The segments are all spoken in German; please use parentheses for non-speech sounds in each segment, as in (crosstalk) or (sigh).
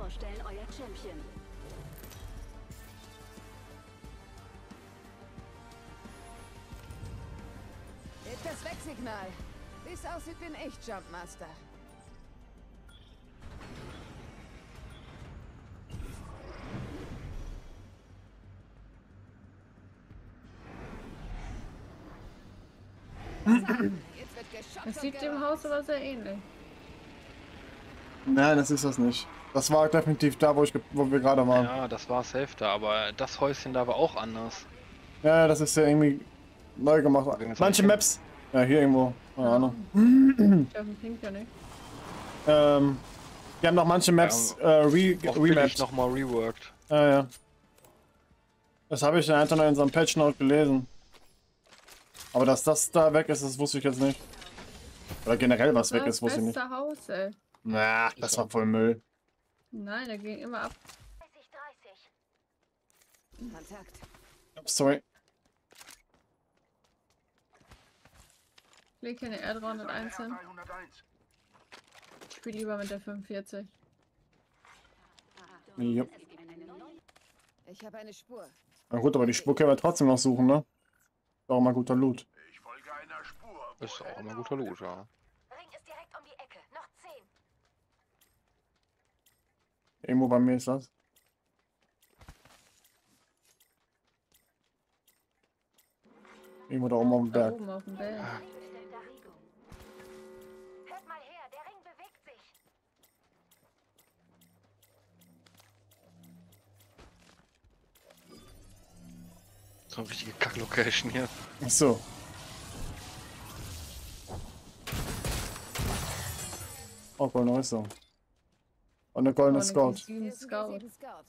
vorstellen, euer Champion. Hebt das Wegsignal. Wie es aussieht, bin ich Jumpmaster. Und sieht dem. Haus aber sehr ähnlich. Nein, das ist das nicht. Das war definitiv da, wo, ich, wo wir gerade waren. Ja. Ja, das war safe da, aber das Häuschen da war auch anders. ja, das ist ja irgendwie neu gemacht. Manche Maps. Ja, hier irgendwo. Keine Ahnung. Ich glaube, pinkt ja nicht. Ähm, die haben noch manche Maps äh, re remapped. nochmal reworked. Ja, ja. Das habe ich einfach noch in so einem Patch Note gelesen. Aber dass das da weg ist, das wusste ich jetzt nicht. Oder generell was weg das ist, wusste ich nicht. beste Haus, ey. Na, das war voll Müll. Nein, der ging immer ab. 30, 30. Kontakt. Sorry. Leg hier eine R301 hin. Ich spiele lieber mit der 45. Jo. Es gibt eine neue Ich habe eine Spur. Na gut, aber die Spur können wir trotzdem noch suchen, ne? Ist auch mal guter Loot. Ist auch immer guter Loot, ja. Ring ist direkt um die Ecke. Noch 10. Irgendwo bei mir ist das. Irgendwo da oben auf dem Da Berg. oben auf dem Berg. Eingestellter Regung. Hört mal her, der Ring bewegt sich. So eine richtige Kack-Location hier. Ach so. Oh, goldene Rüstung. Und eine goldene Scout. eine Hier G7 ist ein Scout. G7 Scout.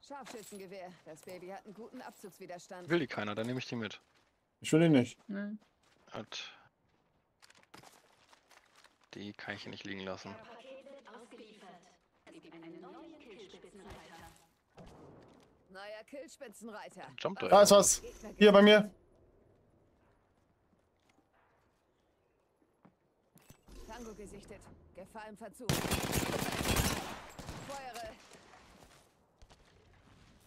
Scharfschützengewehr. Das Baby hat einen guten Abzugswiderstand. Will die keiner, dann nehme ich die mit. Ich will ihn nicht. Ne. Hat. Die kann ich hier nicht liegen lassen. Neuer Killspitzenreiter. Jump Da ist was. Hier bei mir. Tango gesichtet. Gefahr im Verzug. Feuere.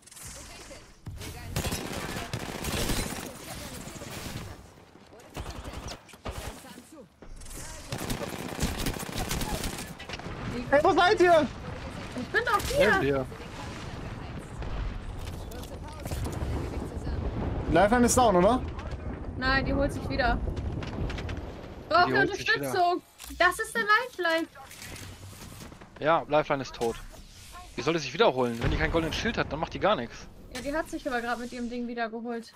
Gesichtet. Jäger in Wurde gesichtet. Jäger in Zahn zu. Hey, wo seid ihr? Ich bin doch hier! hier. Lifeline ist down, oder? Nein, die holt sich wieder. Brauche holt sich wieder. Unterstützung! Das ist der Lifeline! Ja, Lifeline ist tot. Die sollte sich wiederholen. Wenn die kein goldenes Schild hat, dann macht die gar nichts. Ja, die hat sich aber gerade mit ihrem Ding wieder geholt.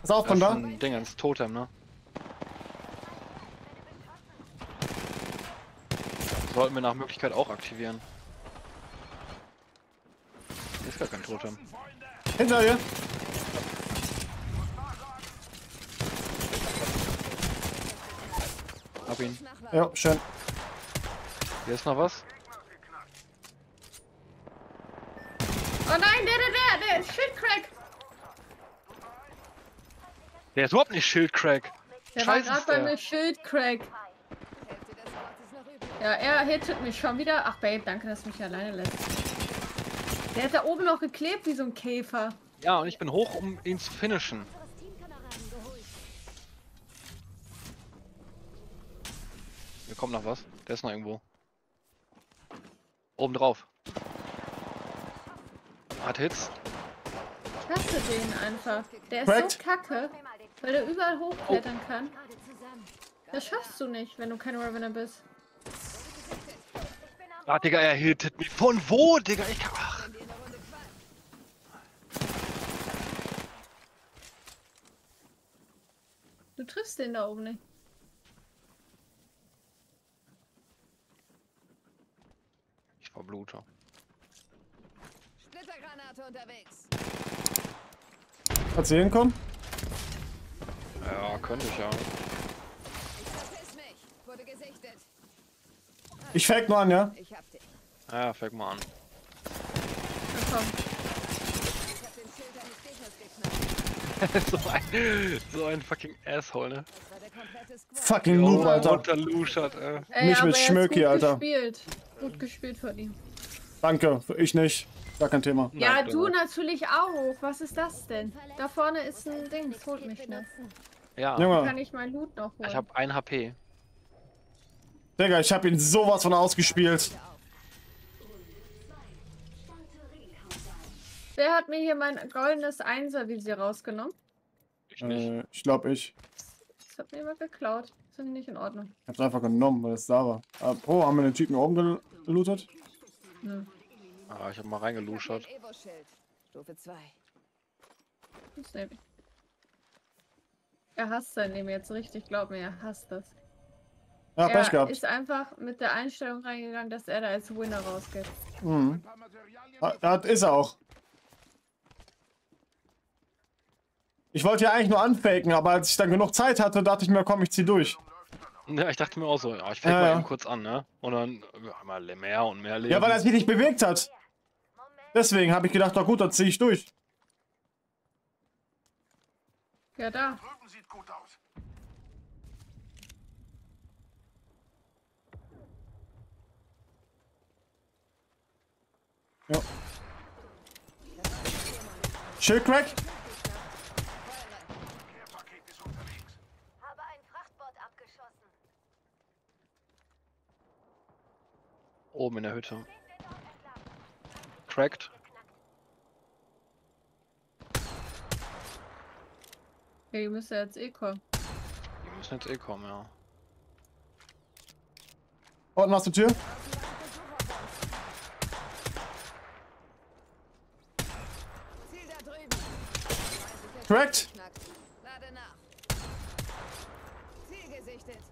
Pass auf, von Das da. ist ein Ding ins Totem, ne? Sollten wir nach Möglichkeit auch aktivieren. Hier ist gar kein Totem. Hinter dir. Hab ihn. Ja, schön. Hier ist noch was. Oh nein, der, der, der, der ist Schildcrack! Der ist überhaupt nicht Schildcrack. Der war Scheiße gerade ist bei mir Schildcrack. Ja, er hittet mich schon wieder. Ach, Babe, danke, dass du mich alleine lässt. Der hat da oben noch geklebt wie so ein Käfer. Ja, und ich bin hoch, um ihn zu finishen. Hier kommt noch was. Der ist noch irgendwo. Oben drauf. Hat Hits. Ich hasse den einfach. Der ist Cracked. so kacke, weil der überall hochklettern kann. Gerade zusammen. Das schaffst du nicht, wenn du kein Revenant bist. Ah, Digga, er hittet mich. Von wo, Digga? Ich kann... Ach. Du triffst den da oben nicht. Ich verblute. Splittergranate unterwegs. Kannst du hier hinkommen? Ja, könnte ich ja. Ich verpiss mich. Wurde gesichtet. Ich fake nur an, ja? Ich hab dich. Ja, fängt mal an. Na komm. Ich hab den Schild eines Gegners (laughs) geknackt. so, ein, so ein fucking Asshole, ne? Das war der komplette Squad. Fucking Noob, Alter. Runterluschert, äh. Ey, Nicht mit Schmöki, Alter. Gespielt. Gut gespielt von ihm. Danke, ich nicht. Gar kein Thema. Ja, Nein, du natürlich auch. Was ist das denn? Da vorne ist ein Ding. Das holt mich schnell. Ja, Kann Junge, ich mein Loot noch holen? ich habe ein HP. Digga, ich hab ihn sowas von ausgespielt. Wer hat mir hier mein goldenes Einser-Visier rausgenommen? Ich nicht. Äh, ich glaube ich. Das hat mir jemand geklaut. Das ist nicht in Ordnung. Ich hab's einfach genommen, weil es da war. Ah, oh, haben wir den Typen oben gelootet? Nö. Ah, ich habe mal reingeluschert. Stufe 2. Das nehme ich. Er hasst sein Leben jetzt richtig. Glaub mir, er hasst das. Ja, Pech er gehabt. ist einfach mit der Einstellung reingegangen, dass er da als Winner rausgeht. Mhm. Ah, Das ist er auch. Ich wollte ja eigentlich nur anfaken, aber als ich dann genug Zeit hatte, dachte ich mir, komm, ich zieh durch. Ja, ich dachte mir auch so, ja, ich fängt Ja, mal ja. eben kurz an, ne? Und dann ja, mal mehr und mehr Leben. Ja, weil er sich nicht bewegt hat. Deswegen habe ich gedacht, doch gut, dann zieh ich durch. Ja, da. Ja. Schildcrack? Habe ein Frachtboot abgeschossen. Oben in der Hütte. Cracked. Ja, die müsste jetzt eh kommen. Die müssen jetzt eh kommen, ja. Unten hast du Tür? Ziel da drüben. Cracked? Lade nach. Ziel gesichtet.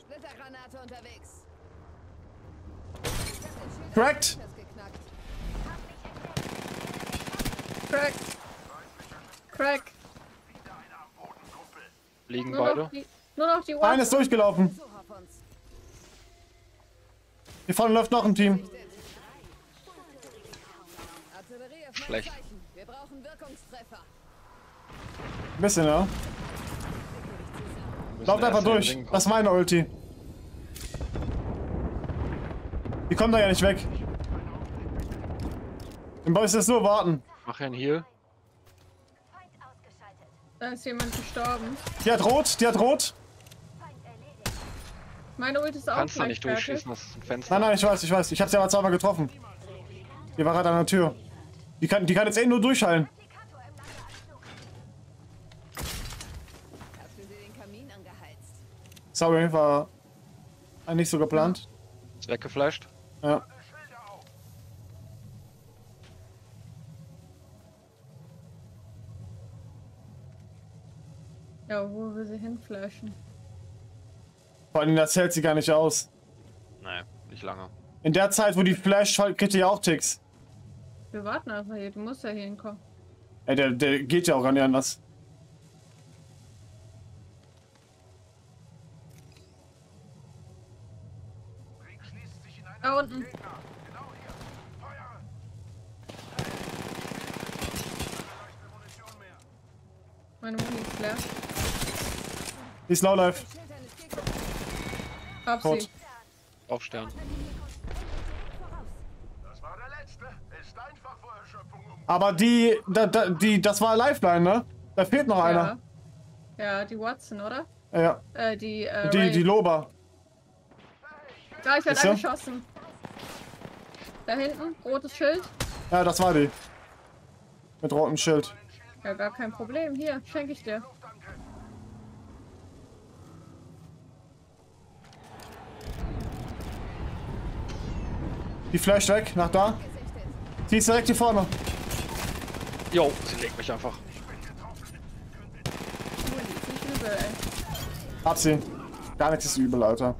Splittergranate unterwegs. Cracked? Ist geknackt. Crack! Crack! Liegen Nur beide. noch die, nur noch die Einer ist durchgelaufen. Hier vorne läuft noch ein Team. Schlecht. Wir brauchen Wirkungstreffer. Ein bisschen, ja. Lauft einfach durch. Das ist meine Ulti. Die kommen da ja nicht weg. Den Boys ist nur warten. Einen Heal. Da ist jemand gestorben. Die hat rot, die hat rot. Meine Ult ist auch Kannst gleich nicht durchschießen, das ist ein Fenster. Nein, nein, ich weiß, ich weiß. Ich hab's ja aber zweimal getroffen. Die war gerade an der Tür. Die kann, die kann jetzt eh nur durchhallen. Du sie? Sorry, war nicht so geplant. Ist weggeflasht. Ja. Ja, wo will sie hinflashen? Vor allem, das hält sie gar nicht aus. Nein, nicht lange. In der Zeit, wo die flasht, kriegt die ja auch Ticks. Wir warten einfach hier. Du musst ja hier hinkommen. Ey, der, der geht ja auch gar nicht anders. Da unten. Meine Muni ist leer. Die ist Lowlife. Schild eines Gegners. Hab Tot. sie. Aufstern. Das war der letzte. Ist einfach vor Erschöpfung um. Aber die, da, da, die, das war Lifeline, ne? Da fehlt noch Ja. einer. Ja, die Watson, oder? Ja, Äh, die, äh, die, Ray. die Loba. Da, ich Ist werde sie? angeschossen. Da hinten, rotes Schild. Ja, das war die. Mit rotem Schild. Ja, gar kein Problem. Hier, schenke ich dir. Die flasht weg, nach da. Die ist direkt hier vorne. Jo, sie legt mich einfach. Hab sie. Gar nichts ist übel, Alter.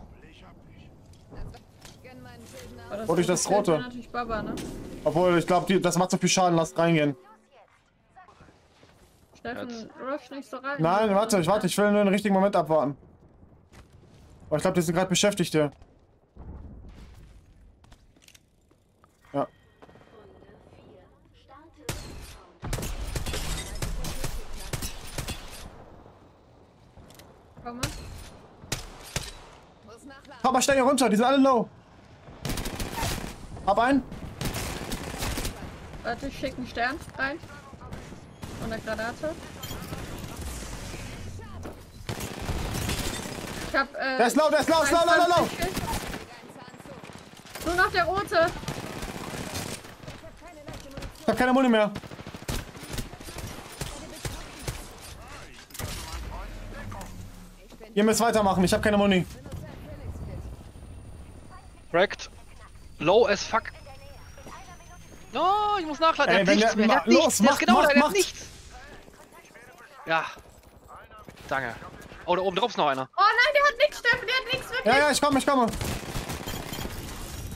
Hol dich das Schild Rote. Baba, ne? Obwohl, ich glaube, das macht so viel Schaden. Lasst reingehen. Steffen, rush nicht so rein. Nein, warte, ich warte. Ich will nur den richtigen Moment abwarten. Aber ich glaube, die sind gerade beschäftigt hier. Komme. Komm mal schnell hier runter, die sind alle low. Hab einen. Warte, ich schick einen Stern rein. Und eine Granate. Ich hab, äh, Der ist low, der ist low, ist low, low, low, low. 22 Schild. Nur noch der rote. Ich hab keine Muni mehr. Ihr müsst weitermachen, ich hab keine Muni. Cracked. Low as fuck. No, ich muss nachladen. Ey, der wenn hat nichts der- mehr. Der ma- hat nichts. los, der macht, genau macht, der hat nichts. Ja. Danke. Oh, da oben drauf ist noch einer. Oh nein, der hat nichts, Steffen, der hat nichts wirklich. Ja, ja, ich komme, ich komme.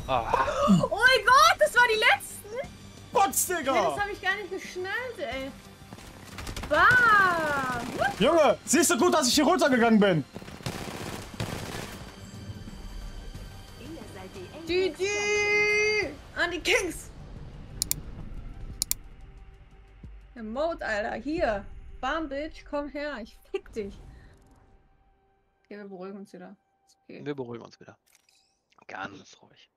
Ah. Oh mein Gott, das war die letzten. Botz, Hey, das Digga! habe ich gar nicht geschnallt, ey. Bam. Junge, siehst du gut, dass ich hier runtergegangen bin? GG! An die Kings! Der Mode, Alter, hier. Bam, Bitch, komm her, ich fick dich. Okay, wir beruhigen uns wieder. Okay. Wir beruhigen uns wieder. Ganz ruhig.